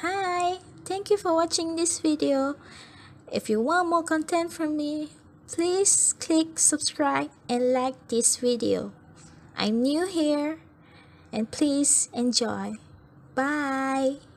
Hi! Thank you for watching this video. If you want more content from me, please click subscribe and like this video. I'm new here and please enjoy. Bye!